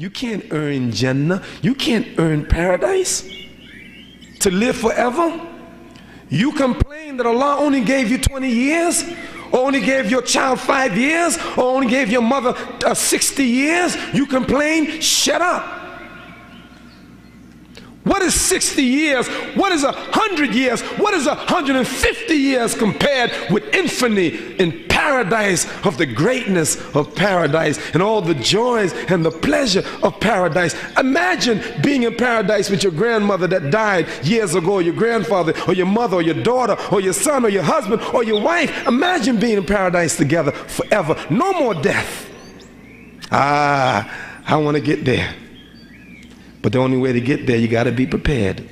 You can't earn Jannah. You can't earn paradise to live forever. You complain that Allah only gave you 20 years, or only gave your child five years, or only gave your mother uh, 60 years. You complain, shut up. What is 60 years? What is 100 years? What is 150 years compared with infinity in paradise of the greatness of paradise and all the joys and the pleasure of paradise? Imagine being in paradise with your grandmother that died years ago, or your grandfather, or your mother, or your daughter, or your son, or your husband, or your wife. Imagine being in paradise together forever. No more death. Ah, I want to get there. But the only way to get there, you got to be prepared.